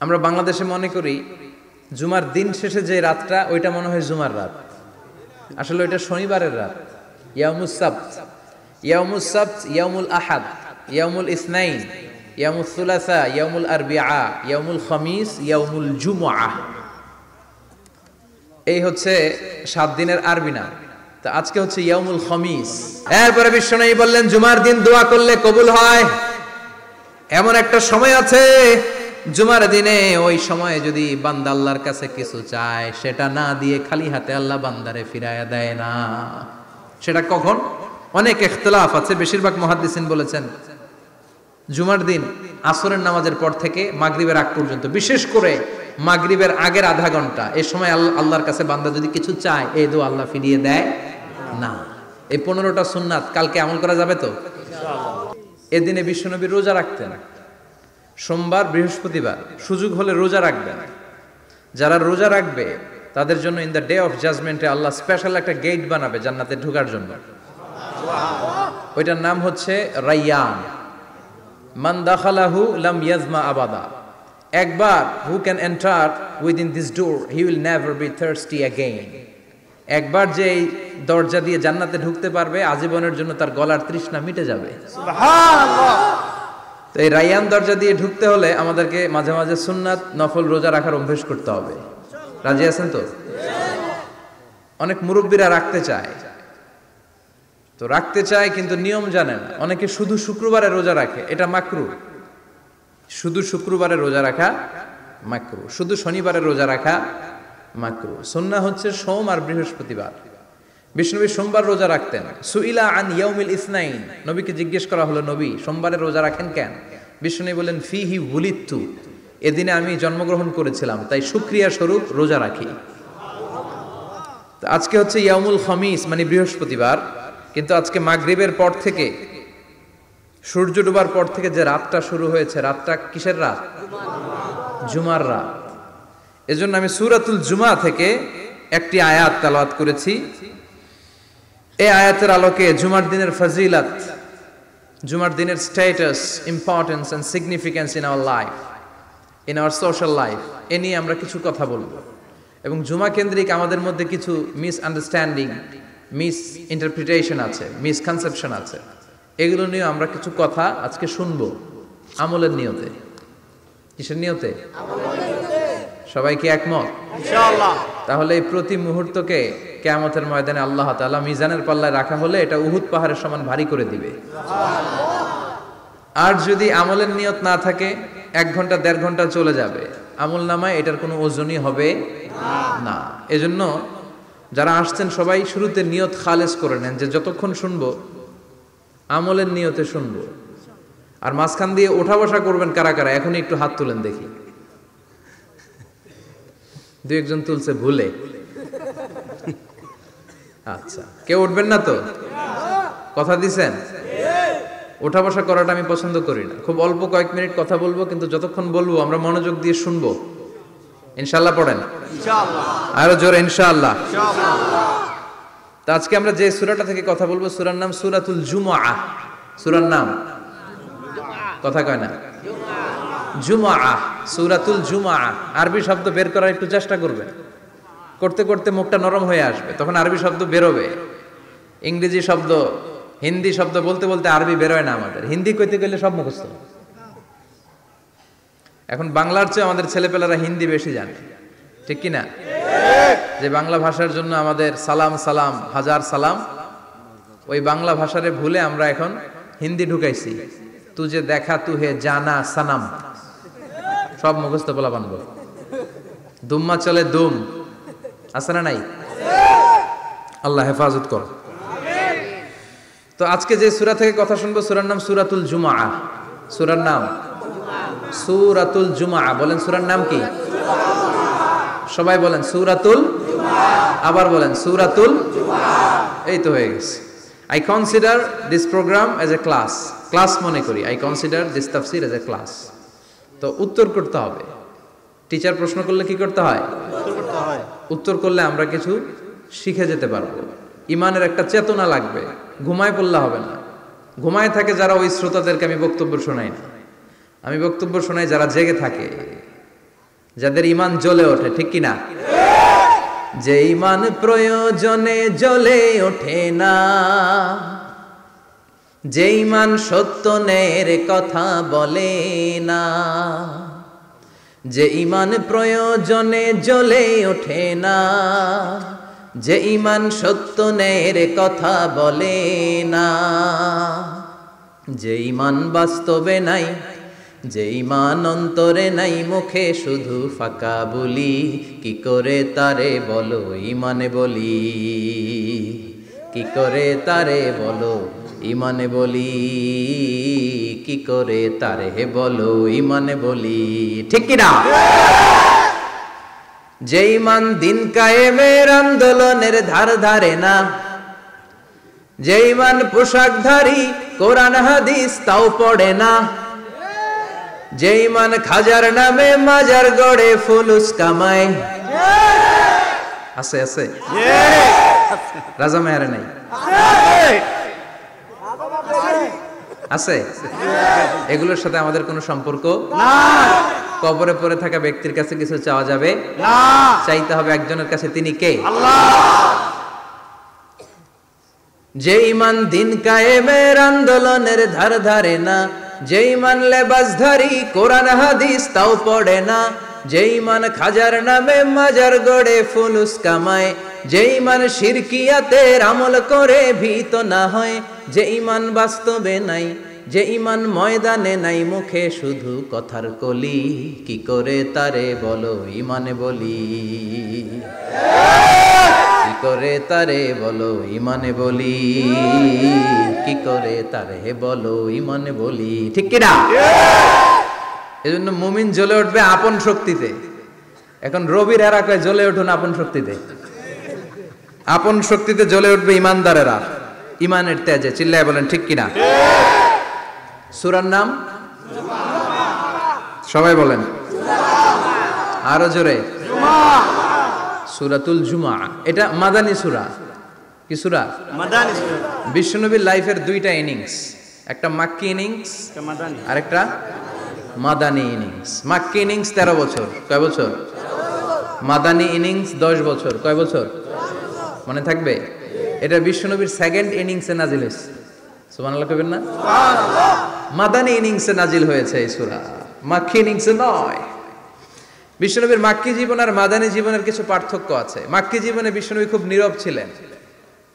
আমরা বাংলাদেশে মনে করি, জুমার দিন শেষে যে রাতটা, ওইটা মনে হয় জুমার রাত। আসলে ওইটা শনিবারের রাত। ইয়ামুস সাবত। ইয়ামুল আহাদ ইয়ামুল ইসনাইন ইয়ামুল সুলাসা ইয়ামুল আরবিআ ইয়ামুল খামিস ইয়ামুল জুমআ। এই হচ্ছে সাত দিনের আরবি নাম। তা আজকে হচ্ছে ইয়ামুল খমিস। এরপরে বিশ্বনবী বললেন, জুমার দিন দোয়া করলে কবুল হয়। এমন একটা সময় আছে জুমার দিনে ওই সময়ে যদি বান্দা আল্লাহর কাছে কিছু চায়, সেটা না দিয়ে খালি হাতে আল্লাহ বান্দারে ফিরায়া দেয় না। সেটা কখন? অনেক ইখতলাফ আছে, বেশিরভাগ মহাদ্দিসিন বলেছেন। জুমার দিন, আসরের নামাজের পর থেকে মাগরিবের আগ পর্যন্ত, বিশেষ করে মাগরিবের আগের আধা ঘণ্টা। এই সময় আল্লাহ, আল্লাহর কাছে বান্দা যদি কিছু চায়, এই দো আল্লাহ ফিরিয়ে দেয় না। এই পনেরোটা সুন্নাত কালকে আমল করা যাবে তো? এদিনে বিশ্বনবী রোজা রাখতেন। সোমবার, বৃহস্পতিবার সুযোগ হলে রোজা রাখবেন। যারা রোজা রাখবে, তাদের জন্য ইন দ্য ডে অফ জাজমেন্টে আল্লাহ স্পেশাল একটা গেট বানাবে জান্নাতে ঢোকার জন্য। ওইটার নাম হচ্ছে রাইয়ান। মান দাখালাহু লাম ইয়াজমা আবাদা। একবার who can enter within this door he will never be thirsty again একবার যে এই দরজা দিয়ে জান্নাতে ঢুকতে পারবে, আজীবনের জন্য তার গলার তৃষ্ণা মিটে যাবে। তো এই রাইয়ান দরজা দিয়ে ঢুকতে হলে আমাদেরকে মাঝে মাঝে সুন্নাত, নফল রোজা রাখার অভ্যেস করতে হবে। রাজি আছেন তো? অনেক মুরব্বীরা রাখতে চায়। তো রাখতে চায় কিন্তু নিয়ম জানে না অনেকে শুধু শুক্রবারে রোজা রাখে, এটা মাকরু। শুধু শুক্রবারে রোজা রাখা মাকরু, শুধু শনিবারে রোজা রাখা মাকরু। সন্না হচ্ছে সোম আর বৃহস্পতিবার। বিষ্ণুবী সোমবার রোজা রাখতেন। সুইলা আন ইয়াউমিল ইসনাইন। নবীকে জিজ্ঞেস করা হলো, নবী, সোমবারে রোজা রাখেন কেন? বিষ্ণু বলেন ফি হি বুলিত্তু এদিনে আমি জন্মগ্রহণ করেছিলাম, তাই সুক্রিয়া স্বরূপ রোজা রাখি। আজকে হচ্ছে ইয়ামুল খমিস মানে বৃহস্পতিবার। কিন্তু আজকে মাগরিবের পর থেকে, সূর্য ডুবার পর থেকে যে রাতটা শুরু হয়েছে, রাতটা কিসের রাত? জুমার রাত। এজন্য আমি সুরাতুল জুমা থেকে একটি আয়াত তালাওয়াত করেছি। এই আয়াতের আলোকে জুমার দিনের ফজিলাত জুমার দিনের status importance and significance in our life in our social life এ নিয়ে আমরা কিছু কথা বলব। এবং জুমা কেন্দ্রিক আমাদের মধ্যে কিছু মিস আন্ডারস্ট্যান্ডিং মিস ইন্টারপ্রিটেশন আছে মিসকনসেপশন আছে। এগুলো নিয়ে আমরা কিছু কথা আজকে শুনব আমলের নিয়তে। কিসের নিয়তে? সবাই কি একমত? তাহলে এই প্রতি মুহূর্তকে কেয়ামতের ময়দানে আল্লাহ তাআলা মিজানের পাল্লায় রাখা হলে এটা উহুদ পাহাড়ের সমান ভারী করে দিবে। আর যদি আমলের নিয়ত না থাকে, এক ঘণ্টা, দেড় ঘণ্টা চলে যাবে। আমল নামায় এটার কোনো ওজনই হবে না। এজন্য যারা আসছেন সবাই শুরুতে নিয়ত খালেজ করে নেন যে যতক্ষণ শুনব, আমলের নিয়তে শুনব। আর মাঝখান দিয়ে ওঠা বসা করবেন কারা কারা, এখনই একটু হাত তুলেন দেখি। দু একজন তুলছে ভুলে। আচ্ছা। কেউ উঠবেন না তো? কথা দিছেন? ওঠা বসা করাটা আমি পছন্দ করি না। খুব অল্প কয়েক মিনিট কথা বলব কিন্তু যতক্ষণ বলব আমরা মনোযোগ দিয়ে শুনব। ইনশাল্লাহ পড়েন? আরও জোরে ইনশাআল্লাহ। তা আজকে আমরা যে সুরাটা থেকে কথা বলব সুরার নাম সুরাতুল জুমা সুরার নাম? কথা কয় না। জুমা সুরাতুল জুমা আরবি শব্দ বের করার একটু চেষ্টা করবেন। করতে করতে মুখটা নরম হয়ে আসবে, তখন আরবি শব্দ বেরোবে। ইংরেজি শব্দ, হিন্দি শব্দ বলতে বলতে আরবি বেরোয় না আমাদের। হিন্দি কইতে গেলে সব মুখস্থ। এখন বাংলার চেয়ে আমাদের ছেলেপেলারা হিন্দি বেশি জানে। ঠিক কি না যে বাংলা ভাষার জন্য আমাদের সালাম সালাম, হাজার সালাম, ওই বাংলা ভাষারে ভুলে আমরা এখন হিন্দি ঢুকাইছি। তু যে দেখা তু হে জানা সানাম। সব মুখস্থ বলা। বানব দুম্মা চলে দুম। আছে না নাই? আল্লাহ হেফাজত কর। তো আজকে যে সুরা থেকে কথা শুনব, সুরার নাম সুরাতুল জুমা সুরার নাম? সুরাতুল জুমা বলেন সুরার নাম কি? সবাই বলেন সুরাতুল আবার বলেন সুরাতুল এই তো হয়ে গেছে। I consider this program as a class class মনে করি। আই কনসিডার দিস তাফসির এজ এ ক্লাস তো উত্তর করতে হবে। টিচার প্রশ্ন করলে কি করতে হয়? উত্তর করলে আমরা কিছু শিখে যেতে পারব। ইমানের একটা চেতনা লাগবে। ঘুমায় পড়লে হবে না। ঘুমায় থাকে যারা ওই শ্রোতাদেরকে আমি বক্তব্য শোনাই না। আমি বক্তব্য শোনাই যারা জেগে থাকে। যাদের ইমান জ্বলে ওঠে, ঠিক কিনা? যে ইমান প্রয়োজনে জ্বলে ওঠে না। যে ইমান সত্য ন্যায়ের কথা বলে না। যে ইমান প্রয়োজনে জ্বলে ওঠে না, যে ইমান সত্য ন্যায়ের কথা বলে না, যে ইমান বাস্তবে নাই, যে ইমান অন্তরে নাই, মুখে শুধু ফাঁকা বলি, কি করে তারে বলো ইমানে বলি, কি করে তারে বলো ইমানে বলি কি করে তারে বলো ইমানে বলি ঠিক কিনা? যে ইমান দিন কায়েমের আন্দোলনের ধার ধারে না যে ইমান পোশাকধারী কোরআন হাদিস তাও পড়ে না যে ইমান খাজার নামে মাজার গড়ে ফুলুস কামায়। আছে আছে? রাজা মেয়ারে নাই? আছে? এগুলোর সাথে আমাদের কোনো সম্পর্ক কবরে পড়ে থাকা ব্যক্তির কাছে কিছু চাওয়া যাবে? না। চাইতে হবে একজনের কাছে তিনি কে? যে ইমান দিন কায়েমের আন্দোলনের ধার ধারে না যে ইমান লেবাসধারী কোরআন হাদিস তাও পড়ে না যে ইমান খাজার নামে মাজার গড়ে ফুলুস কামায় যে ইমান শিরকিয়াতের আমল করে ভীত না হয় যে ইমান বাস্তবে নাই যে ইমান ময়দানে নাই, মুখে শুধু কথার কলি, কি করে তারে বলো ইমানে বলি? কি করে তারে বলো ইমানে বলি? কি করে তারে বলো ইমানে বলি? ঠিক কিনা এজন্য মুমিন জ্বলে উঠবে আপন শক্তিতে। এখন রবির এলাকায় জ্বলে উঠুন আপন শক্তিতে। আপন শক্তিতে জ্বলে উঠবে ইমানদারেরা। ইমানের তেজে চিল্লায় বলেন ঠিক কিনা? সুরার নাম? সবাই বলেন। আরও জোরে। সুরাতুল জুমা। এটা মাদানী সুরা। কি সুরা? বিশ্বনবীর লাইফের দুইটা ইনিংস। একটা মাক্কি ইনিংস মাদানি। আর একটা মাদানী ইনিংস। মাক্কি ইনিংস তেরো বছর। কয় বছর? মাদানী ইনিংস দশ বছর। কয় বছর? মনে থাকবে? এটা বিশ্বনবীর সেকেন্ড ইনিংসে নাজিল হয়েছে। সুবহানাল্লাহ কবেন না? মাদানী ইনিংসে নাজিল হয়েছে এই সূরা। মাক্কি ইনিংসে নয়। বিশ্বনবীর মাক্কি জীবন আর মাদানী জীবনের কিছু পার্থক্য আছে। মাক্কি জীবনে বিশ্বনবী খুব নীরব ছিলেন।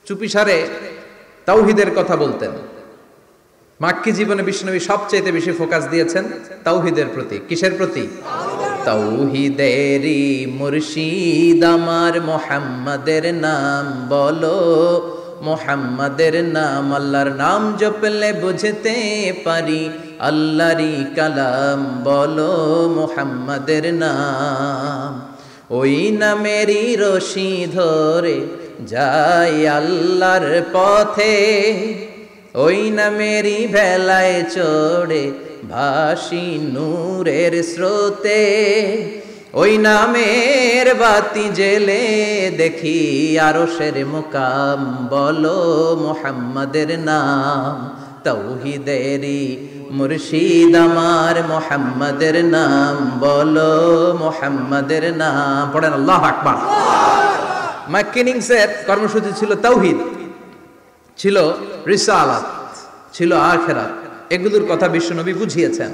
চুপিসারে তাওহিদের কথা বলতেন। মাক্কি জীবনে বিষ্ণবী সবচেয়ে বেশি ফোকাস দিয়েছেন তাওহিদের প্রতি। কিসের প্রতি? তাওহিদেরই মুর্শিদ আমার মোহাম্মদের নাম বলো। মোহাম্মদের নাম আল্লাহর নাম জপলে বুঝতে পারি। আল্লাহরই কালাম বলো মোহাম্মদের নাম। ওই নামেরই রশি ধরে যাই আল্লাহর পথে। ওই নামেরই ভেলায় চড়ে ভাসি নূরের স্রোতে, ওই নামের বাতি জেলে দেখি আরও সের মুকাম, বলো মোহাম্মদের নাম তৌহিদেরি মুর্শিদ আমার মোহাম্মদের নাম, বলো মোহাম্মদের নাম, পড়েন আল্লাহ আকবার। ম্যাকিনিংসের কর্মসূচি ছিল তৌহিদ, ছিল রিসালাত, ছিল আখেরাত। এগুলোর কথা বিশ্বনবী বুঝিয়েছেন।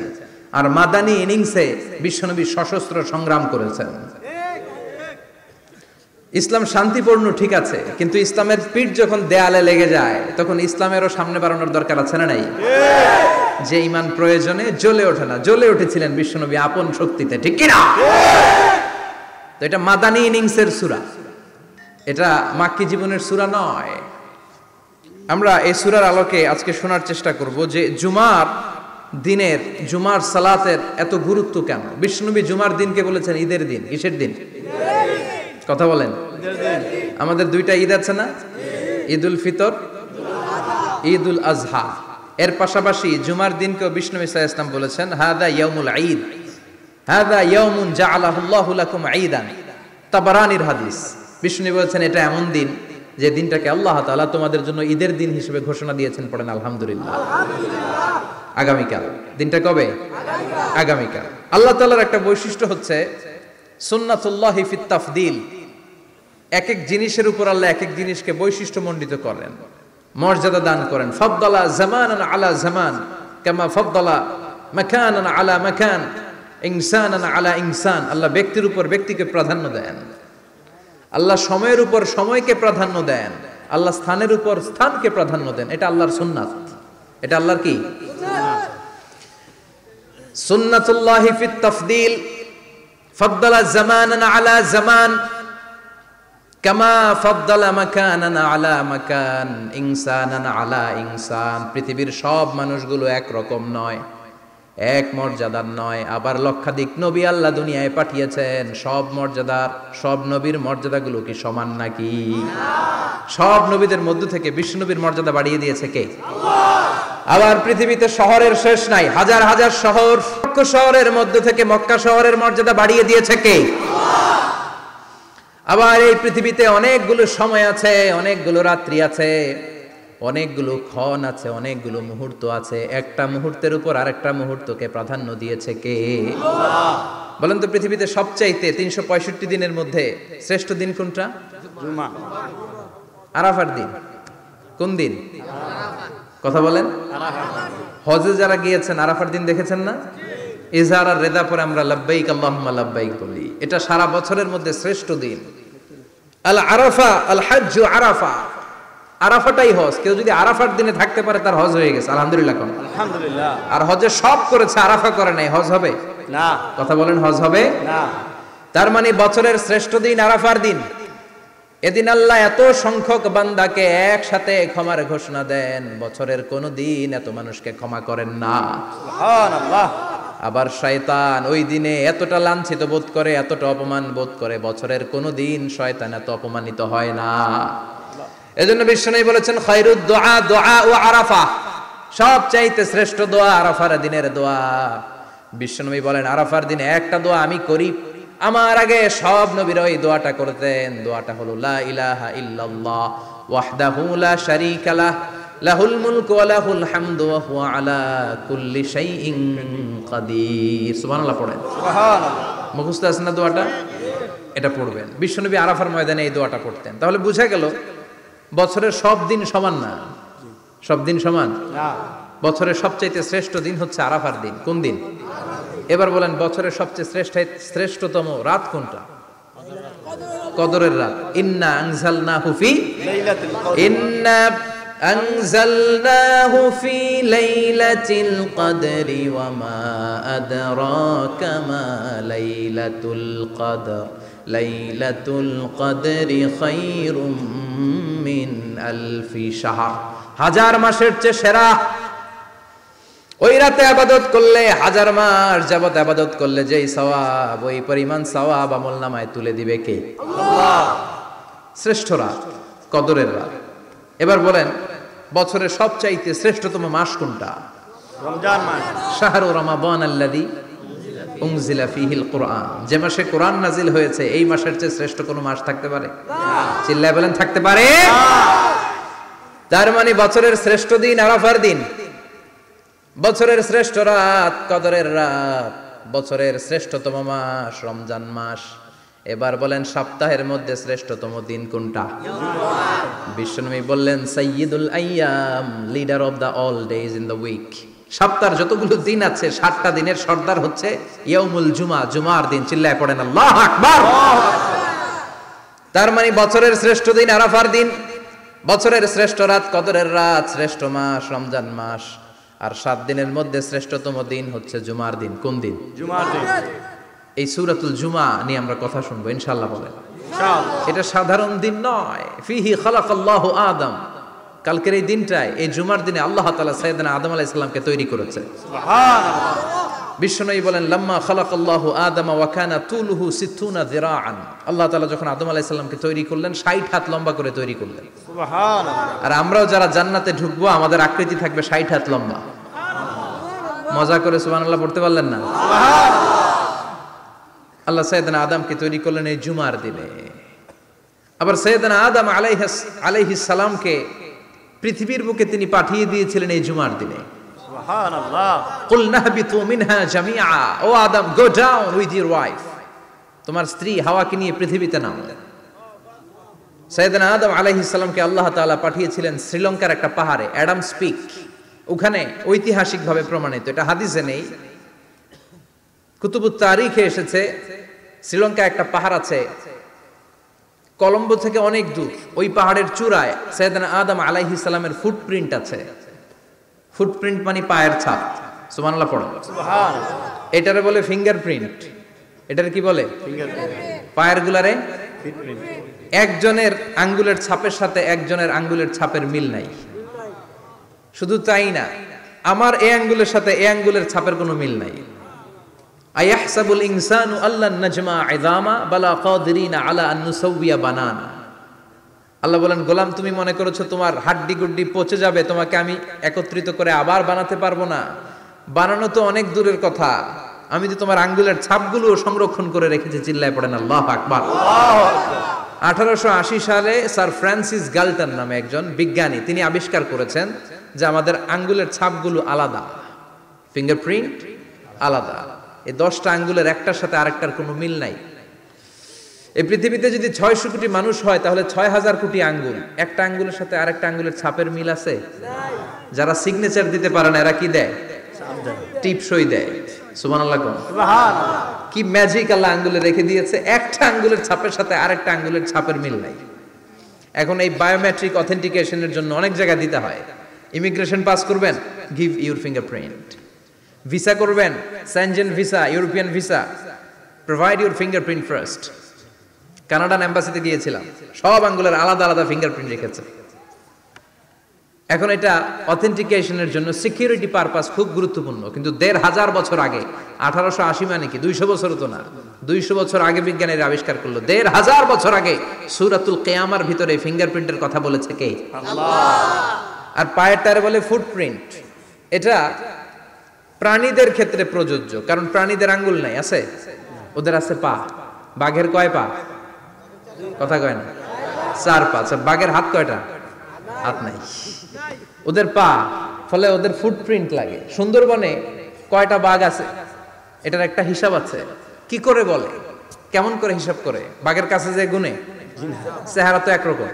আর মাদানী ইনিংসে বিশ্বনবী সশস্ত্র সংগ্রাম করেছেন। ইসলাম শান্তিপূর্ণ ঠিক আছে, কিন্তু ইসলামের পিঠ যখন দেয়ালে লেগে যায়, তখন ইসলামেরও সামনে বাড়ানোর দরকার আছে না নাই? যে ইমান প্রয়োজনে জ্বলে ওঠে না, জ্বলে উঠেছিলেন বিশ্বনবী আপন শক্তিতে, ঠিক কিনা? তো এটা মাদানী ইনিংসের সুরা। এটা মাক্কি জীবনের সুরা নয়। আমরা এই সুরার আলোকে আজকে শোনার চেষ্টা করব যে জুমার দিনের, জুমার সালাতের এত গুরুত্ব কেন? বিষ্ণুবী জুমার দিনকে বলেছেন ঈদের দিন ঈশের দিন? কথা বলেন। আমাদের দুইটা ঈদ আছে না? ঈদ উল ফিতর ঈদ উল আজহা। এর পাশাপাশি জুমার দিনকেও বিষ্ণু ইসা ইসলাম বলেছেন হাদা ইয়ামুল ঈদ। হাদা ইয়ামুন জাআলাহুল্লাহু লাকুম ঈদান। তাবারানির হাদিস। বিষ্ণু বলেছেন, এটা এমন দিন যে দিনটাকে আল্লাহ তাআলা তোমাদের জন্য ঈদের দিন হিসেবে ঘোষণা দিয়েছেন পড়েন, আলহামদুলিল্লাহ। আগামীকাল। দিনটা কবে? আগামীকাল। আল্লাহ তাআলার একটা বৈশিষ্ট্য হচ্ছে সুন্নাতুল্লাহি এক এক জিনিসের উপর আল্লাহ এক এক জিনিসকে বৈশিষ্ট্যমণ্ডিত করেন। মর্যাদা দান করেন। ফদ্দলা জামান আলা জামান কামা ফদ্দলা মাকান আলা মাকান। ইনসান আলা ইনসান। আল্লাহ ব্যক্তির উপর ব্যক্তিকে প্রাধান্য দেন। আল্লাহ সময়ের উপর সময়কে প্রাধান্য দেন। আল্লাহ স্থানের উপর স্থানকে প্রাধান্য দেন। এটা আল্লাহর সুন্নাত। এটা আল্লাহর কি? সুন্নাতুল্লাহি ফিত তাফদিল। ফদ্দলা জামানান আলা জামান। কামা ফদ্দালা মাকানান আলা মাকান। ইনসানান আলা ইনসান। পৃথিবীর সব মানুষগুলো এক রকম নয়। এক মর্যাদার নয়, আবার লক্ষাধিক নবী আল্লাহ দুনিয়ায় পাঠিয়েছেন। সব মর্যাদার, সব নবীর মর্যাদাগুলো কি সমান নাকি? সব নবীদের মধ্য থেকে বিশ্ব নবীর মর্যাদা বাড়িয়ে দিয়েছে কে? আবার পৃথিবীতে শহরের শেষ নাই, হাজার হাজার শহর শহরের মধ্য থেকে মক্কা শহরের মর্যাদা বাড়িয়ে দিয়েছে কে? আবার এই পৃথিবীতে অনেকগুলো সময় আছে, অনেকগুলো রাত্রি আছে। অনেকগুলো ক্ষণ আছে অনেকগুলো মুহূর্ত আছে। একটা মুহূর্তের উপর আরেকটা মুহূর্তকে প্রাধান্য দিয়েছে কে? বলেন তো পৃথিবীতে সবচাইতে তিনশো পঁয়ষট্টি দিনের মধ্যে শ্রেষ্ঠ দিন কোনটা? আরাফার দিন। কোন দিন? কথা বলেন। হজে যারা গিয়েছেন আরাফার দিন দেখেছেন না? ইজহার আর রেদা পরে আমরা লাব্বাইক আল্লাহুম্মা লাব্বাইক বলি। এটা সারা বছরের মধ্যে শ্রেষ্ঠ দিন। আল আরাফা আল হাজ্জ আরাফা। আরাফাটাই হজ। কেউ যদি আরাফার দিনে থাকতে পারে তার হজ হয়ে গেছে। আলহামদুলিল্লাহ কোন আলহামদুলিল্লাহ। আর হজে সব করেছে আরাফা করে নাই। হজ হবে? না। কথা বলেন হজ হবে? না। তার মানে বছরের শ্রেষ্ঠ দিন আরাফার দিন। এদিন আল্লাহ এত সংখ্যক বান্দাকে একসাথে ক্ষমার ঘোষণা দেন বছরের কোন দিন এত মানুষকে ক্ষমা করেন না। আবার শয়তান ওই দিনে এতটা লাঞ্ছিত বোধ করে এতটা অপমান বোধ করে বছরের কোনো দিন শয়তান এত অপমানিত হয় না। এজন্য বিশ্বনবী বলেছেন খৈরুদ দোয়া দোয়া ও আরাফা। সব চাইতে শ্রেষ্ঠ দোয়া আরাফার দিনের দোয়া। বিশ্বনবী বলেন আরাফার দিনে একটা দোয়া আমি করি। আমার আগে সব নবীরা ওই দোয়াটা করতেন। দোয়াটা হলো লা ইলাহা ইল্লাল্লাহ ওয়াহদাহু লা শারীকা লাহ। লাহুল মুলকু ওয়া লাহুল হামদু ওয়া হুয়া আলা কুল্লি শাইইন কাদির। সুবহানাল্লাহ পড়েন। সুবহানাল্লাহ। মুখস্থ আছে না দোয়াটা? এটা পড়বেন। বিশ্বনবী আরাফার ময়দানে এই দোয়াটা পড়তেন। তাহলে বুঝা গেল বছরের সব দিন সমান না সব দিন সমান না বছরের সবচাইতে শ্রেষ্ঠ দিন হচ্ছে আরাফার দিন কোন দিন এবার বলেন বছরের সবচেয়ে শ্রেষ্ঠ শ্রেষ্ঠতম রাত কোনটা কদরের রাত ইন্না আনজালনা হুফি লাইলাতুল কদর ইন্না أنزلناه في ليلة القدر وما أدراك ما ليلة القدر লাইলাতুল কদরি খায়রুম মিন আলফি শাহর। হাজার মাসের চেয়ে সেরা। ওই রাতে আবাদত করলে হাজার মাস যাবত আবাদত করলে যেই সওয়াব ওই পরিমাণ সওয়াব আমল নামায় তুলে দিবে কে? শ্রেষ্ঠরা কদরের রাত। এবার বলেন বছরের সবচাইতে শ্রেষ্ঠতম মাস কোনটা? রমজান মাস। শাহরু রমাবান আল্লাদি উংজিলা ফিহিল কোরআন যে মাসে কোরআন নাজিল হয়েছে এই মাসের চেয়ে শ্রেষ্ঠ কোনো মাস থাকতে পারে? চিল্লায় বলেন থাকতে পারে? তার মানে বছরের শ্রেষ্ঠ দিন আরাফার দিন। বছরের শ্রেষ্ঠ রাত কদরের রাত। বছরের শ্রেষ্ঠতম মাস রমজান মাস। এবার বলেন সপ্তাহের মধ্যে শ্রেষ্ঠতম দিন কোনটা? বিশ্বনবী বললেন সাইয়্যিদুল আইয়াম leader of the all days in the week. সপ্তাহের যতগুলো দিন আছে সাতটা দিনের সর্দার হচ্ছে ইয়াউমুল জুমা জুমার দিন চিল্লায় পড়েন আল্লাহ আকবার। তার মানে বছরের শ্রেষ্ঠ দিন আরাফার দিন বছরের শ্রেষ্ঠ রাত কদরের রাত শ্রেষ্ঠ মাস রমজান মাস আর সাত দিনের মধ্যে শ্রেষ্ঠতম দিন হচ্ছে জুমার দিন। কোন দিন? জুমার দিন। এই সুরাতুল জুমা নিয়ে আমরা কথা শুনব ইনশাল্লাহ বলেন। ইনশাআল্লাহ। এটা সাধারণ দিন নয়। ফিহি খালাকাল্লাহু আদম। কালকের এই দিনটায় এই জুমার দিনে আল্লাহ তাআলা সাইয়েদনা আদম আলাইহিস সালামকে তৈরি করেছে। বিশ্বনবী বলেন লাম্মা খালাকাল্লাহু আদম ওয়া কানা তুলুহু সিত্তুনা যিরাআন। আল্লাহ তাআলা যখন আদম আলাইহিস সালামকে তৈরি করলেন 60 হাত লম্বা করে তৈরি করলেন। আর আমরাও যারা জান্নাতে ঢুকবো আমাদের আকৃতি থাকবে 60 হাত লম্বা। মজা করে সুবহানাল্লাহ পড়তে পারলেন না? আল্লাহ সৈয়দনা আদমকে তৈরি করলেন এই জুমার দিনে। আবার সৈয়দনা আদম আলাইহিস আলাইহিস সালামকে পৃথিবীর বুকে তিনি পাঠিয়ে দিয়েছিলেন এই জুমার দিনে। O Adam go down with your wife তোমার স্ত্রী হাওয়াকে নিয়ে পৃথিবীতে নামো। সৈয়দনা আদম আলাইহিসসালামকে আল্লাহ তাআলা পাঠিয়েছিলেন শ্রীলঙ্কার একটা পাহাড়ে অ্যাডাম স্পিক। ওখানে ঐতিহাসিকভাবে প্রমাণিত এটা হাদিসে নেই। কুতুবুত তারিখে এসেছে শ্রীলঙ্কা একটা পাহাড় আছে কলম্বো থেকে অনেক দূর ওই পাহাড়ের চূড়ায় সৈয়দনা আদম আলাইহিস সালামের ফুটপ্রিন্ট আছে। ফুটপ্রিন্ট মানে পায়ের ছাপ। সুবহানাল্লাহ পড়ো। এটারে বলে ফিঙ্গারপ্রিন্ট এটার কি বলে? পায়ের গুলারে? একজনের আঙ্গুলের ছাপের সাথে একজনের আঙ্গুলের ছাপের মিল নাই। শুধু তাই না আমার এ আঙ্গুলের সাথে এ আঙ্গুলের ছাপের কোনো মিল নাই। আয়াহসাবুল ইনসানু আল্লাহ নাজমা ইদামা বালা কাদিরিনা আলা আন নুসাউবিয়া বানানা। আল্লাহ বলেন, গোলাম, তুমি মনে করেছ তোমার হাড্ডি গুড্ডি পচে যাবে, তোমাকে আমি একত্রিত করে আবার বানাতে পারব না? বানানো তো অনেক দূরের কথা। আমি তো তোমার আঙ্গুলের ছাপগুলো সংরক্ষণ করে রেখেছি, চিল্লায় পড়েন, আল্লাহ আকবার। আঠারোশো আশি সালে স্যার ফ্রান্সিস গাল্টন নামে একজন বিজ্ঞানী, তিনি আবিষ্কার করেছেন যে আমাদের আঙ্গুলের ছাপগুলো আলাদা, ফিঙ্গারপ্রিন্ট আলাদা। এই দশটা আঙ্গুলের একটার সাথে আরেকটার কোনো মিল নাই। এই পৃথিবীতে যদি ছয়শো কোটি মানুষ হয় তাহলে ছয় হাজার কোটি আঙ্গুল। একটা আঙ্গুলের সাথে আরেকটা আঙ্গুলের ছাপের মিল আছে? যারা সিগনেচার দিতে পারে না এরা কি দেয়? টিপসই দেয়। সুমান আল্লাহ কি ম্যাজিক আল্লাহ আঙ্গুলে রেখে দিয়েছে? একটা আঙ্গুলের ছাপের সাথে আরেকটা আঙ্গুলের ছাপের মিল নাই। এখন এই বায়োমেট্রিক অথেন্টিকেশনের জন্য অনেক জায়গায় দিতে হয়। ইমিগ্রেশন পাস করবেন? গিভ ইউর ফিঙ্গারপ্রিন্ট ভিসা করবেন? Schengen visa European visa provide your fingerprint first Canadian এম্বাসিতে গিয়েছিলাম। সব আঙ্গুলের আলাদা আলাদা ফিঙ্গারপ্রিন্ট রেখেছে। এখন এটা অথেন্টিকেশনের জন্য সিকিউরিটি পারপাস খুব গুরুত্বপূর্ণ। কিন্তু দেড় হাজার বছর আগে আঠারোশো আশি মানে কি? দুইশো বছর তো না। দুইশো বছর আগে বিজ্ঞানীরা আবিষ্কার করল দেড় হাজার বছর আগে সুরাতুল কেয়ামার ভিতরে ফিঙ্গারপ্রিন্টের কথা বলেছে কে? আর পায়ের টারে বলে ফুটপ্রিন্ট এটা প্রাণীদের ক্ষেত্রে প্রযোজ্য, কারণ প্রাণীদের আঙ্গুল নাই, আছে? ওদের আছে পা। বাঘের কয় পা? কথা কয় না? চার পা। আচ্ছা বাঘের হাত কয়টা? হাত নাই। ওদের পা, ফলে ওদের ফুটপ্রিন্ট লাগে। সুন্দরবনে কয়টা বাঘ আছে? এটার একটা হিসাব আছে। কি করে বলে? কেমন করে হিসাব করে? বাঘের কাছে যে গুনে চেহারা তো একরকম।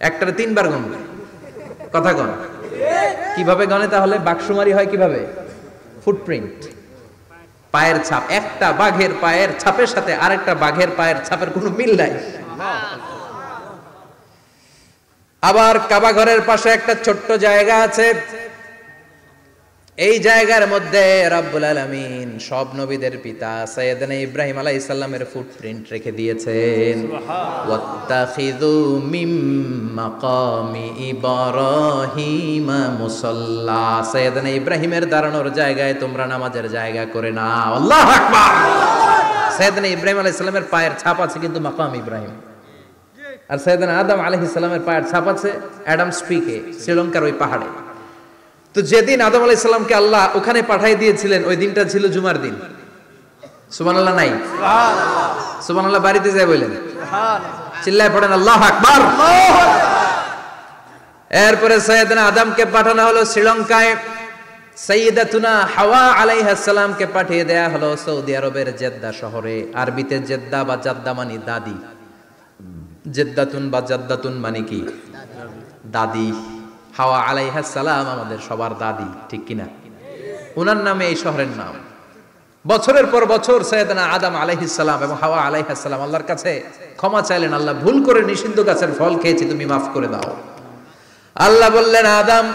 একটারে তিনবার গুনবে। কথা কন। কীভাবে গনে তাহলে? বাঘসুমারি হয় কীভাবে? ফুটপ্রিন্ট পায়ের ছাপ, একটা বাঘের পায়ের ছাপের সাথে আরেকটা বাঘের পায়ের ছাপের কোনো মিল নাই। আবার কাবা ঘরের পাশে একটা ছোট্ট জায়গা আছে। এই জায়গার মধ্যে রাব্বুল আলামিন সব নবীদের পিতা সৈয়দনা ইব্রাহিম আলাইহিস সালামের ফুটপ্রিন্ট রেখে দিয়েছেন। ওয়াত্তাখিযু মিম মাকামি ইব্রাহিম মুসাল্লা। সৈয়দনা ইব্রাহিমের দাঁড়ানোর জায়গায় তোমরা নামাজের জায়গা করে নাও। আল্লাহু আকবার! সৈয়দনা ইব্রাহিম আলাইহিস সালামের পায়ের ছাপ আছে কিন্তু মাকাম ইব্রাহিম। আর সৈয়দনা আদম আলাইহিস সালামের পায়ের ছাপ আছে অ্যাডাম স্পিকে শ্রীলঙ্কার ওই পাহাড়ে। তো যেদিন আদম আলাইহিস সালামকে আল্লাহ ওখানে পাঠিয়ে দিয়েছিলেন ওই দিনটা ছিল জুমার দিন। সুবহানাল্লাহ নাই? সুবহানাল্লাহ। বাড়িতে যায় বললেন চিল্লায় পড়েন আল্লাহ আকবার! এরপরে সৈয়দনা আদমকে পাঠানো হলো শ্রীলঙ্কায়। সৈয়দাতুনা হাওয়া আলাইহিস সালামকে পাঠিয়ে দেয়া হলো সৌদি আরবের জেদ্দা শহরে। আরবিতে জেদ্দা বা জাদ্দা মানে দাদি। জেদ্দাতুন বা জাদ্দাতুন মানে কি? দাদি। হাওয়া আলাইহাস সালাম আমাদের সবার দাদি ঠিক কিনা? ওনার নামে এই শহরের নাম। বছরের পর বছর সৈয়দনা আদম আলাইহিস সালাম এবং হাওয়া আলাইহিস সালাম আল্লাহর কাছে ক্ষমা চাইলেন আল্লাহ ভুল করে নিষিদ্ধ গাছের ফল খেয়েছি তুমি মাফ করে দাও। আল্লাহ বললেন আদম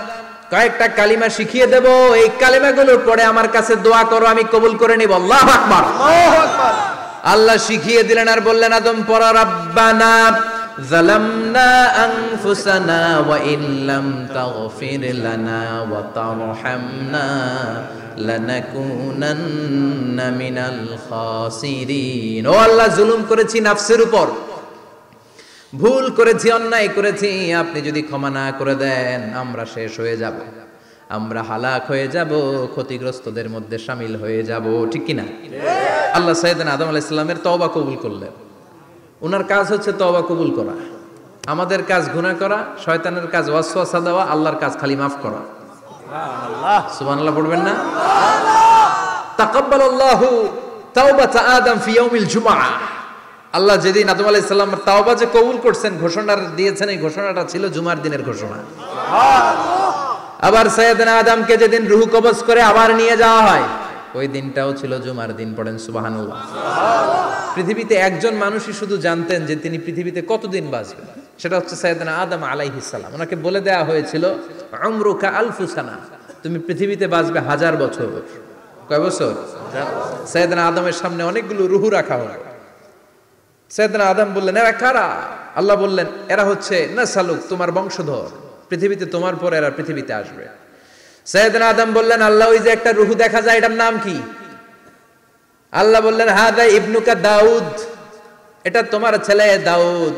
কয়েকটা কালিমা শিখিয়ে দেব এই কালিমাগুলোর পরে আমার কাছে দোয়া করো আমি কবুল করে নিব। আল্লাহ আল্লাহু আকবার। আল্লাহ শিখিয়ে দিলেন আর বললেন আদম পর রাব্বানা ظلمنا أنفسنا وإن لم تغفر لنا وترحمنا لنكونن من الخاسرين ও আল্লাহ জুলুম করেছি নাফসের উপর ভুল করেছি অন্যায় করেছি আপনি যদি ক্ষমা না করে দেন আমরা শেষ হয়ে যাব আমরা হালাক হয়ে যাব ক্ষতিগ্রস্তদের মধ্যে সামিল হয়ে যাব ঠিক কিনা আল্লাহ সাইদান আদম আলাহ ইসলামের তওবা কবুল করলেন ওনার কাজ হচ্ছে তওবা কবুল করা। আমাদের কাজ গুনাহ করা শয়তানের কাজ ওয়াসওয়াসা দেওয়া আল্লাহর কাজ খালি মাফ করা। সুবহানাল্লাহ। সুবহানাল্লাহ পড়বেন না? তাকাব্বালাল্লাহু তাওবাতা আদম ফি ইয়াউমিল জুমআ। আল্লাহ যেদিন আদম আলাইহিস সালাম তাওবা যে কবুল করছেন ঘোষণা দিয়েছেন এই ঘোষণাটা ছিল জুমার দিনের ঘোষণা। আবার সৈয়দনা আদমকে যেদিন রুহু কবজ করে আবার নিয়ে যাওয়া হয় ওই দিনটাও ছিল জুমার দিন পড়েন সুবহানাল্লাহ। পৃথিবীতে একজন মানুষই শুধু জানতেন যে তিনি পৃথিবীতে কতদিন বাঁচবেন। সেটা হচ্ছে সৈয়দনা আদম আলাইহিস সালাম। ওনাকে বলে দেওয়া হয়েছিল, উমরুকা আলফু সানা। তুমি পৃথিবীতে বাঁচবে হাজার বছর। কয় বছর? সৈয়দনা আদমের সামনে অনেকগুলো রুহু রাখা হলো। সৈয়দনা আদম বললেন, এরা কারা? আল্লাহ বললেন, এরা হচ্ছে না সালুক তোমার বংশধর। পৃথিবীতে তোমার পর এরা পৃথিবীতে আসবে। সৈয়দনা আদম বললেন, আল্লাহ, ওই যে একটা রুহু দেখা যায়, এটার নাম কি? আল্লাহ বললেন, হাদা ইবনুকা দাউদ। এটা তোমার ছেলে দাউদ।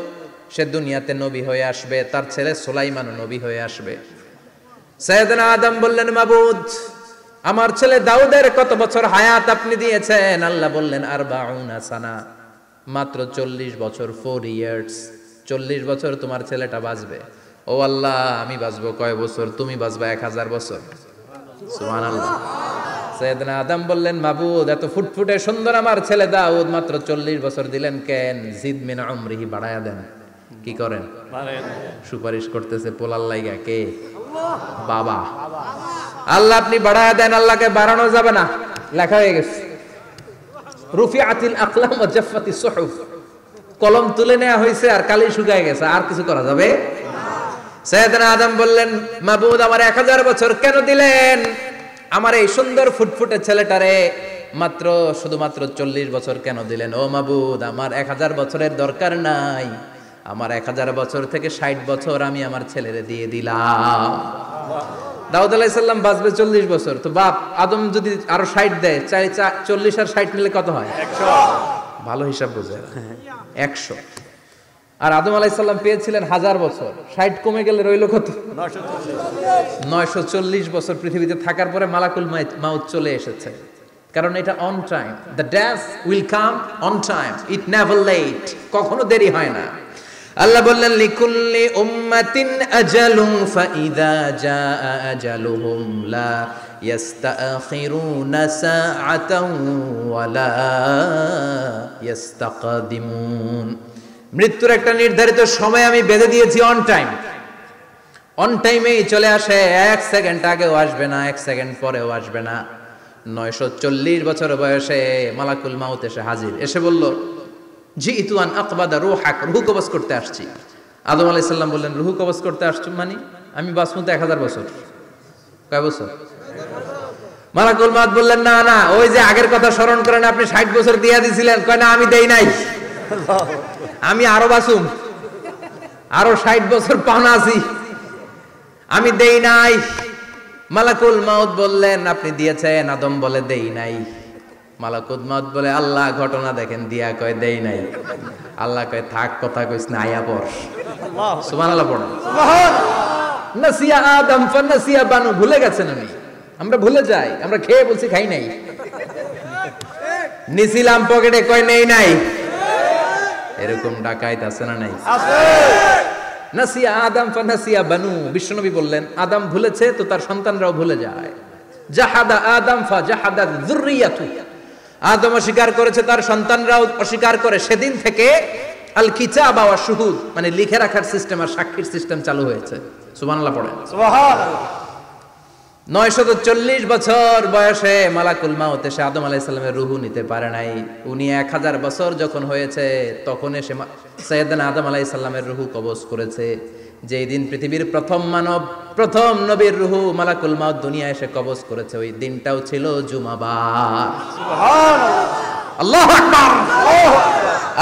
সে দুনিয়াতে নবী হয়ে আসবে, তার ছেলে সুলাইমানও নবী হয়ে আসবে। সৈয়দনা আদম বললেন, মাবুদ, আমার ছেলে দাউদের কত বছর হায়াত আপনি দিয়েছেন? আল্লাহ বললেন আর বাউনা সানা, মাত্র চল্লিশ বছর ফোর ইয়ার্স চল্লিশ বছর তোমার ছেলেটা বাঁচবে। ও আল্লাহ, আমি বাঁচবো কয় বছর? তুমি বাঁচবা এক হাজার বছর। সুবহানাল্লাহ। সৈয়দনা আদম বললেন মাবুদ এত ফুটফুটে সুন্দর আমার ছেলে দাউদ মাত্র চল্লিশ বছর দিলেন কেন? জিদ মিন বাড়ায়া দেন। কি করেন? সুপারিশ করতেছে পোলার লাইগা কে? বাবা। আল্লাহ আপনি বাড়ায়া দেন আল্লাহকে বাড়ানো যাবে না। লেখা হয়ে গেছে। রুফিআতিল আকলাম ওয়া জাফফাতি সুহুফ। কলম তুলে নেওয়া হয়েছে আর কালি শুকায় গেছে আর কিছু করা যাবে সৈয়দনা আদম বললেন মাবুদ আমার এক হাজার বছর কেন দিলেন? আমার এই সুন্দর ফুটফুটে ছেলেটারে মাত্র শুধুমাত্র চল্লিশ বছর কেন দিলেন? ও মাবুদ, আমার এক হাজার বছরের দরকার নাই। আমার এক হাজার বছর থেকে ষাট বছর আমি আমার ছেলেরে দিয়ে দিলাম। দাউদ আলাইসাল্লাম বাঁচবে চল্লিশ বছর। তো বাপ, আদম যদি আরও ষাট দেয়, চাই চল্লিশ আর ষাট নিলে কত হয়? ভালো হিসাব বোঝে। একশো। আর আদম আলাইসাল্লাম পেয়েছিলেন হাজার বছর। ষাট কমে গেলে রইল কত? নয়শো চল্লিশ বছর পৃথিবীতে থাকার পরে মালাকুল মাউত চলে এসেছে। কারণ এটা on time the dash will come on time it never late কখনো দেরি হয় না। আল্লাহ বললেন, লিকুল্লি উম্মাতিন আজালুম, ফাইদা জাআ আজালুহুম লা ইয়াস্তাখিরুনা সাআতাও ওয়ালা ইয়াস্তাকদিমুন। মৃত্যুর একটা নির্ধারিত সময় আমি বেঁধে দিয়েছি অন টাইম অন টাইমেই চলে আসে এক সেকেন্ড আগেও আসবে না, এক সেকেন্ড পরেও আসবে না। নয়শো চল্লিশ বছর বয়সে মালাকুল মাউত এসে হাজির। এসে বলল জি ইতুয়ান আকবাদা রুহ হাক রুহু কবজ করতে আসছি। আদম আলাই সাল্লাম বললেন, রুহু কবজ করতে আসছো মানে? আমি বাসমতে এক হাজার বছর। কয় বছর? মালাকুল মাউত বললেন, না না, ওই যে আগের কথা স্মরণ করেন, আপনি ষাট বছর দিয়ে দিছিলেন। কয়, না, আমি দেই নাই। আমি আরও বাসুম। আরও ষাট বছর পাওনা আছি। আমি দেই নাই। মালাকুল মাউত বললেন, আপনি দিয়েছেন, আদম বলে দেই নাই। মালাকুল মাউত বলে, আল্লাহ ঘটনা দেখেন, দিয়া কয় দেই নাই। আল্লাহ কয়, থাক, কথা কইস না, আয়া পর সুবহানাল্লাহ পড়ো। নাসিয়া আদম, ফানাসিয়া বানু, ভুলে গেছেন উনি। আমরা ভুলে যাই, আমরা খেয়ে বলছি, খাই নাই। নিছিলাম পকেটে কয়, নেই নাই। এরকম ডাকাইত আছে না নাই? নাসিয়া আদম ফানাসিয়া বানু বিশ্বনবী বললেন আদম ভুলেছে তো তার সন্তানরাও ভুলে যায়। জাহাদা আদম ফা জাহাদা যুররিয়াতু। আদম অস্বীকার করেছে তার সন্তানরাও অস্বীকার করে। সেদিন থেকে আল কিতাব ওয়া শুহুদ মানে লিখে রাখার সিস্টেম আর সাক্ষীর সিস্টেম চালু হয়েছে। সুবহানাল্লাহ পড়েন। নয়শত চল্লিশ বছর বয়সে মালাকুল মাউত এসে আদম আলাইসাল্লামের রুহু নিতে পারে নাই। উনি এক হাজার বছর যখন হয়েছে তখন এসে সৈয়দান আদম আলাইসাল্লামের রুহু কবজ করেছে। যেই দিন পৃথিবীর প্রথম মানব প্রথম নবীর রুহু মালাকুল মাউত দুনিয়া এসে কবজ করেছে ওই দিনটাও ছিল জুমাবার। আল্লাহ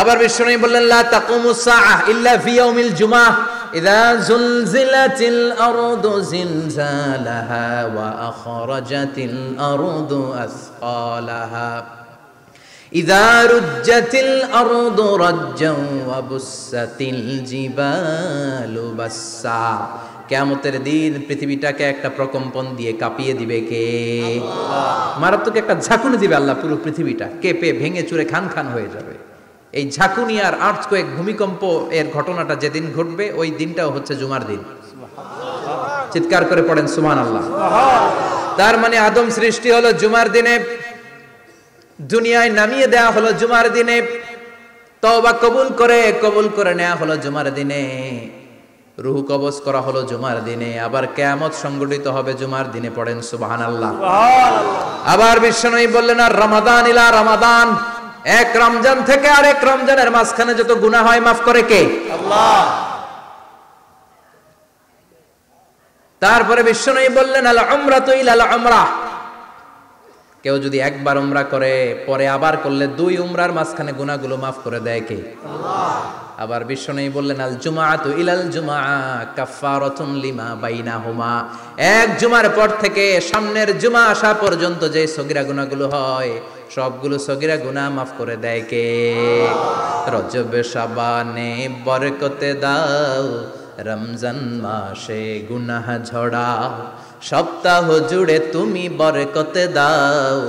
আবার বিষ্ণু বললেন লা তাকুমুস সাআহ ইল্লা ফি ইয়াউমিল জুমআহ إذا زلزلت الأرض زلزالها وأخرجت الأرض أثقالها إذا رجت الأرض رجا وبست الجبال بسا কেমতের দিন পৃথিবীটাকে একটা প্রকম্পন দিয়ে কাঁপিয়ে দিবে কে মারাত্মক একটা ঝাঁকুনি দিবে আল্লাহ পুরো পৃথিবীটা কেঁপে ভেঙে চুরে খান খান হয়ে যাবে এই ঝাঁকুনি আর আর্থকোয়েক ভূমিকম্প এর ঘটনাটা যেদিন ঘটবে ওই দিনটাও হচ্ছে জুমার দিন। চিৎকার করে পড়েন সুমান আল্লাহ তার মানে আদম সৃষ্টি হলো জুমার দিনে দুনিয়ায় নামিয়ে দেয়া হলো জুমার দিনে তওবা কবুল করে কবুল করে নেওয়া হলো জুমার দিনে। রুহু কবজ করা হলো জুমার দিনে আবার কেয়ামত সংগঠিত হবে জুমার দিনে পড়েন সুবহানাল্লাহ। আবার বিশ্বনবী বললেন আর রমাদান ইলা রমাদান। এক রমজান থেকে আরেক রমজানের মাঝখানে যত গুনাহ হয় মাফ করে কে? আল্লাহ। তারপরে বিশ্বনবী বললেন আল উমরা তো ইলাল উমরা। কেউ যদি একবার উমরা করে পরে আবার করলে দুই উমরার মাঝখানে গুনাহগুলো মাফ করে দেয় কে? আবার বিশ্বনবী বললেন আল জুমাআতু ইলাল জুমআ কাফফারাতুন লিমা বাইনাহুমা। এক জুমার পর থেকে সামনের জুমা আসা পর্যন্ত যে সগিরা গুনাহগুলো হয় সবগুলো সগিরা গুনাহ মাফ করে দেয় কে? রজব শাবানে বরকতে দাও রমজান মাসে গুনাহ ঝড়াও সপ্তাহ জুড়ে তুমি বরকতে দাও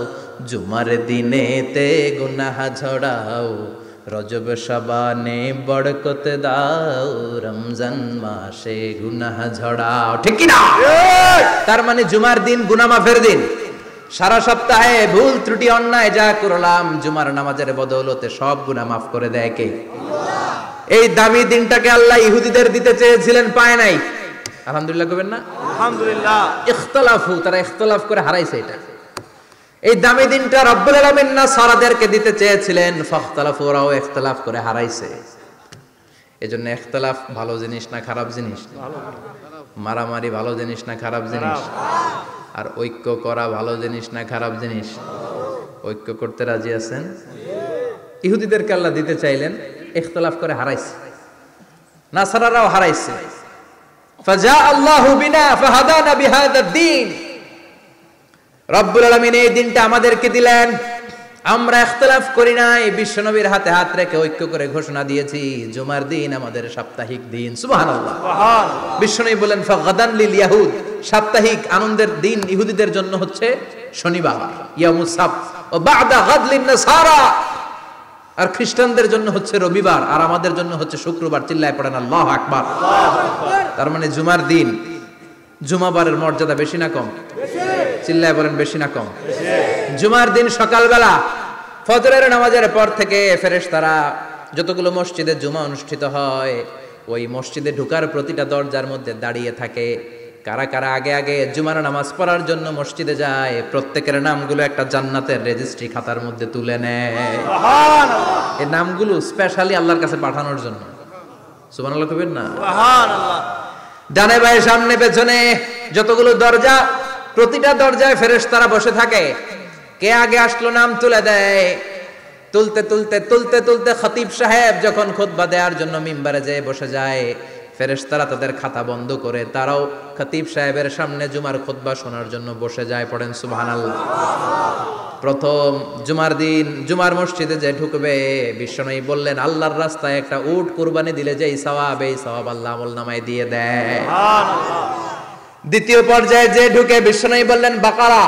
জুমার দিনেতে গুনাহ ঝড়াও রজব শাবানে বরকতে দাও রমজান মাসে গুনাহ ঝড়াও। ঠিক কি না তার মানে জুমার দিন গুনাহ মাফের দিন। সারা সপ্তাহে ভুল ত্রুটি অন্যায় যা করলাম জুমার নামাজের বদৌলতে সব গুনাহ মাফ করে দেয় কে? এই দামি দিনটাকে আল্লাহ ইহুদিদের দিতে চেয়েছিলেন পায় নাই। আলহামদুলিল্লাহ কবেন না? আলহামদুলিল্লাহ। ইখতলাফু তারা ইখতলাফ করে হারাইছে এটা। এই দামি দিনটা রব্বুল আলামিন না সারাদেরকে দিতে চেয়েছিলেন ফখতলাফু ওরাও ইখতলাফ করে হারাইছে। এজন্য ইখতলাফ ভালো জিনিস না খারাপ জিনিস? মারামারি ভালো জিনিস না খারাপ জিনিস? আর ঐক্য করা ভালো জিনিস না খারাপ জিনিস? ঐক্য করতে রাজি আছেন? ইহুদিদেরকে আল্লাহ দিতে চাইলেন ইখতলাফ করে হারাইছে। নাসারারাও হারাইছে। ফাজা আল্লাহু বিনা ফাহাদানা বিহাদা দ্বীন রব্বুল আলামিন এই দিনটা আমাদেরকে দিলেন। আমরা ইখতলাফ করি নাই বিশ্বনবীর হাতে হাত রেখে ঐক্য করে ঘোষণা দিয়েছি জুমার দিন আমাদের সাপ্তাহিক দিন সুবহানাল্লাহ। সুবহান বিশ্বনবী বলেন ফাগাদান লিল ইয়াহুদ সাপ্তাহিক আনন্দের দিন ইহুদিদের জন্য হচ্ছে শনিবার ইয়ামুস সাbt ও বাদা গাদলিন নাসারা। আর খ্রিস্টানদের জন্য হচ্ছে রবিবার আর আমাদের জন্য হচ্ছে শুক্রবার চিল্লায় পড়েন আল্লাহ আকবার। তার মানে জুমার দিন জুমাবারের মর্যাদা বেশি না কম? চিল্লায় বলেন বেশি না কম? জুমার দিন সকালবেলা ফজরের নামাজের পর থেকে ফেরেশতারা যতগুলো মসজিদে জুমা অনুষ্ঠিত হয় ওই মসজিদে ঢুকার প্রতিটা দরজার মধ্যে দাঁড়িয়ে থাকে। কারা কারা আগে আগে জুমার নামাজ পড়ার জন্য মসজিদে যায় প্রত্যেকের নামগুলো একটা জান্নাতের রেজিস্ট্রি খাতার মধ্যে তুলে নেয়। এই নামগুলো স্পেশালি আল্লাহর কাছে পাঠানোর জন্য। সুবহানাল্লাহ কবেন না? ডানে বায়ে সামনে পেছনে যতগুলো দরজা প্রতিটা দরজায় ফেরেশতারা বসে থাকে। কে আগে আসলো নাম তুলে দেয়? তুলতে তুলতে তুলতে তুলতে খতিব সাহেব যখন খুতবা দেওয়ার জন্য মিম্বারে যেয়ে বসে যায় ফেরেশতারা তাদের খাতা বন্ধ করে তারাও খতিব সাহেবের সামনে জুমার খুতবা শোনার জন্য বসে যায় পড়েন সুবহানাল্লাহ। প্রথম জুমার দিন জুমার মসজিদে যে ঢুকবে বিশ্বনবী বললেন আল্লাহর রাস্তায় একটা উট কুরবানি দিলে যে এই সওয়াব এই সওয়াব আল্লাহ আমল নামায় দিয়ে। দেয় দ্বিতীয় পর্যায়ে যে ঢুকে বিশ্বনবী বললেন বাকারা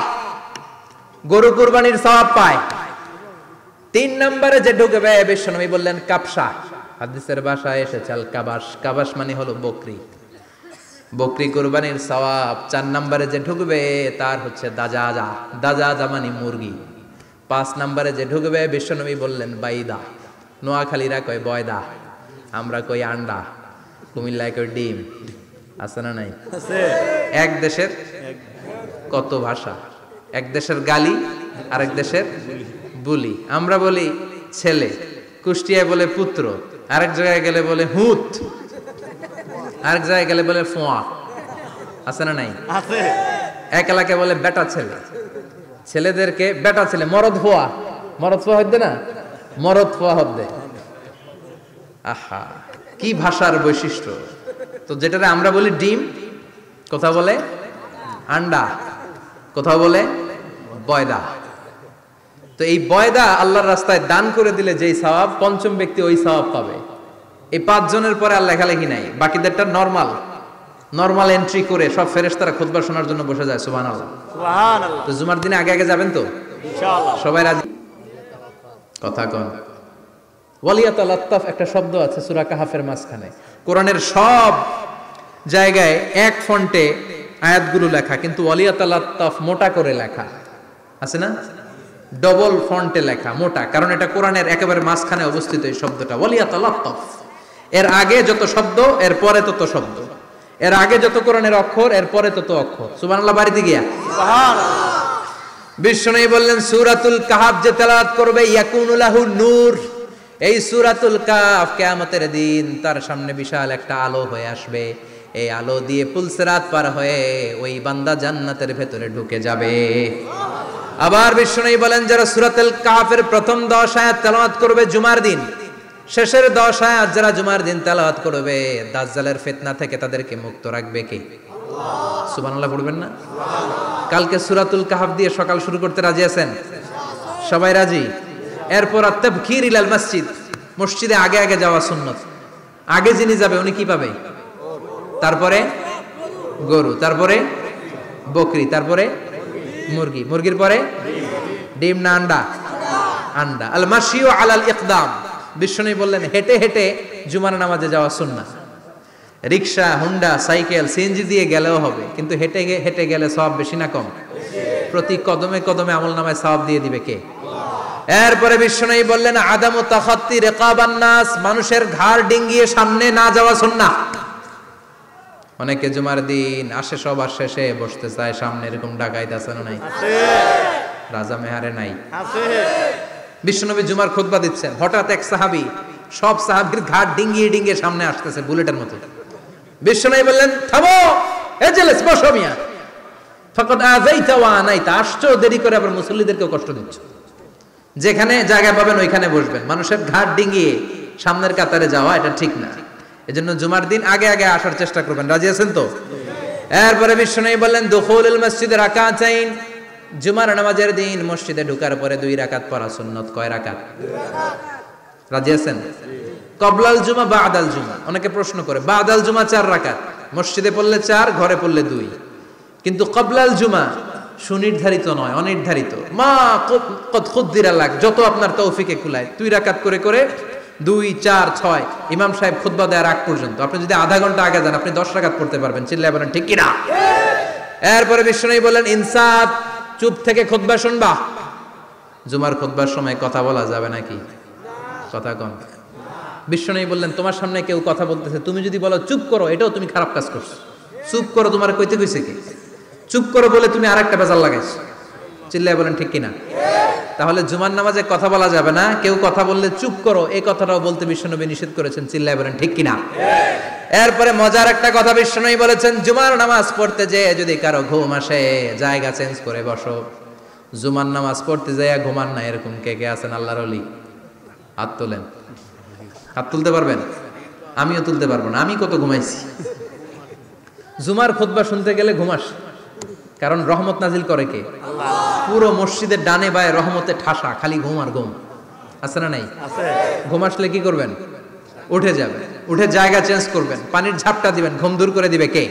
গরু কুরবানির সওয়াব পায়। তিন নম্বরে যে ঢুকবে বিশ্বনবী বললেন কাপসা হাদিসের ভাষায় এসেছে আল কাবাস কাবাস মানে হলো বকরি। বকরি কুরবানির সওয়াব চার নম্বরে যে ঢুকবে তার হচ্ছে দাজাজা। দাজাজা মানে মুরগি। পাঁচ নম্বরে যে ঢুকবে বিশ্বনবী বললেন বাইদা। নোয়াখালীরা কয় বয়দা আমরা কই আন্ডা। কুমিল্লায় কই ডিম। আছে না নাই? এক দেশের কত ভাষা? এক দেশের গালি আরেক দেশের বুলি। আমরা বলি ছেলে কুষ্টিয়ায় বলে পুত্র আরেক জায়গায় গেলে বলে হুত আরেক জায়গায় গেলে বলে ফোয়া। আছে না নাই? আছে। এক এলাকায় বলে বেটা ছেলে। ছেলেদেরকে বেটা ছেলে মরদ ফোয়া। মরদ ফোয়া হদ্দে না? মরদ ফোয়া হদ্দে আহা কি ভাষার বৈশিষ্ট্য? তো যেটারে আমরা বলি ডিম কোথাও বলে? আন্ডা কোথাও বলে? বয়দা। তো এই বয়দা আল্লাহর রাস্তায় দান করে দিলে যেই সওয়াব পঞ্চম ব্যক্তি ওই সওয়াব পাবে। এই পাঁচজনের পরে আর লেখালেখি নাই বাকিদেরটা নর্মাল নর্মাল এন্ট্রি করে সব ফেরেশতারা খুতবা শোনার জন্য বসে যায় সুবহানাল্লাহ। সুবহানাল্লাহ। তো জুমার দিনে আগে আগে যাবেন তো? সবাই রাজি? কথা কন। ওয়ালিয়াত লাত্তাফ একটা শব্দ আছে সূরা কাহাফের মাঝখানে। কোরআনের সব জায়গায় এক ফন্টে আয়াতগুলো লেখা কিন্তু ওয়ালিয়াত লাত্তাফ মোটা করে লেখা। আছে না? ডবল ফন্টে লেখা, মোটা, কারণ এটা কোরআনের একেবারে মাঝখানে অবস্থিত এই শব্দটা। লাত্তাফ এর আগে যত শব্দ, এর পরে তত শব্দ। এর আগে যত কোরআনের অক্ষর, এর পরে তত অক্ষর। সুবহানাল্লাহ, বাড়িতে গিয়া। বিষ্ণু বললেন, সূরাতুল কাহাফ যে তেলাওয়াত করবে ইয়াকুনুলাহু নূর। এই সূরাতুল কাহাফ কিয়ামতের দিন তার সামনে বিশাল একটা আলো হয়ে আসবে। এই আলো দিয়ে পুলসিরাত পার হয়ে ওই বান্দা জান্নাতের ভেতরে ঢুকে যাবে। আবার বিষ্ণু বলেন যারা সূরাতুল কাহাফের প্রথম দশ আয়াত তেলাওয়াত করবে জুমার দিন, শেষের দশ আয়াত যারা জুমার দিন তেলাওয়াত করবে, দাজ্জালের ফিতনা থেকে তাদেরকে মুক্ত রাখবে কে? সুবহানাল্লাহ পড়বেন না? কালকে সুরাতুল কাহাফ দিয়ে সকাল শুরু করতে রাজি আছেন? সবাই রাজি? এরপর তাবকির ইলাল মসজিদ, মসজিদে আগে আগে যাওয়া সুন্নত। আগে যিনি যাবে উনি কি পাবে? তারপরে গরু, তারপরে বকরি, তারপরে মুরগি। মুরগির পরে ডিম না আন্ডা? আন্ডা। আল মাসিও আলাল ইকদাম। বিষ্ণু বললেন, হেঁটে হেঁটে জুমার নামাজে যাওয়া সুন্নাহ। রিক্সা হুন্ডা, সাইকেল, সিএনজি দিয়ে গেলেও হবে, কিন্তু হেঁটে হেঁটে গেলে সব বেশি না কম? প্রতি কদমে কদমে আমল নামায় সওয়াব দিয়ে দিবে কে? এরপরে বিশ্বনয়ী বললেন, আদামু তাখাত্তি রেকাবান নাস, মানুষের ঘাড় ডিঙ্গিয়ে সামনে না যাওয়া সুন্নাহ। অনেকে জুমার দিন আসে সবার শেষে বসতে চায় সামনে এরকম ডাকাইতে আছে না নাই? রাজা মেহারে নাই। বিশ্বনবী জুমার খুতবা দিচ্ছেন। হঠাৎ এক সাহাবি সব সাহাবির ঘাট ডিঙ্গিয়ে ডিঙ্গিয়ে সামনে আসতেছে বুলেটের মতো। বিশ্বনবী বললেন থামো এ জেলেস বসো মিয়া। ফকত আজাইতা ওয়া আনাইতা আসছো দেরি করে আবার মুসল্লিদেরকেও কষ্ট দিচ্ছ। যেখানে জায়গা পাবেন ওইখানে বসবেন। মানুষের ঘাট ডিঙ্গিয়ে সামনের কাতারে যাওয়া এটা ঠিক না। এজন্য জুমার দিন আগে আগে আসার চেষ্টা করবেন। রাজি আছেন তো? এরপরে বিশ্বনবী বললেন, দুখুলুল মসজিদে রাকাতাইন। জুমার নামাজের দিন মসজিদে ঢুকার পরে দুই রাকাত পড়া সুন্নত। কয় রাকাত? রাজি আছেন? কবলাল জুমা বা আদাল জুমা। অনেকে প্রশ্ন করে বা আদাল জুমা চার রাকাত? মসজিদে পড়লে চার, ঘরে পড়লে দুই। কিন্তু কবলাল জুমা সুনির্ধারিত নয়, অনির্ধারিত। মা কত খুদ্দিরা লাগ, যত আপনার তৌফিকে কুলায় তুই রাকাত করে করে দুই, চার, ছয়। ইমাম সাহেব খুতবা দেওয়ার আগ পর্যন্ত। আপনি যদি আধা ঘণ্টা আগে যান, আপনি দশ রাকাত পড়তে পারবেন। চিল্লায় বলেন, ঠিক কিনা? এরপরে বিষ্ণু বললেন, ইনসাফ, চুপ থেকে খুতবা শুনবা। জুমার খুতবার সময় কথা বলা যাবে নাকি? কথা কম। বিশ্বনবী বললেন, তোমার সামনে কেউ কথা বলতেছে, তুমি যদি বলো, চুপ করো, এটাও তুমি খারাপ কাজ করছ। চুপ করো, তোমার কইতে কইছে কি? চুপ করো বলে তুমি আরেকটা বেজাল লাগাইছো। চিল্লাই বলেন, ঠিক কিনা? তাহলে জুমার নামাজে কথা বলা যাবে না। কেউ কথা বললে চুপ করো। এই কথাটাও বলতে বিশ্বনবী নিষেধ করেছেন চিল্লাই বলেন, ঠিক কিনা? এরপরে মজার একটা কথা বিশ্বনবী বলেছেন, জুমার নামাজ পড়তে যে যদি কারও ঘুম আসে, জায়গা চেঞ্জ করে বসো। জুমার নামাজ পড়তে যায় ঘুমান না, এরকম কে কে আছেন? আল্লাহর অলি হাত তোলেন। হাত তুলতে পারবেন? আমিও তুলতে পারব না। আমি কত ঘুমাইছি? জুমার খুতবা শুনতে গেলে ঘুমাস কারণ রহমত নাজিল করে কে? পুরো মসজিদের ডানে বায় রহমতে ঠাসা খালি ঘুম আর ঘুম। আছে না নাই? ঘুম আসলে কি করবেন? উঠে যাবে উঠে জায়গা চেঞ্জ করবেন। পানির ঝাপটা দিবেন। ঘুম দূর করে দিবে কে?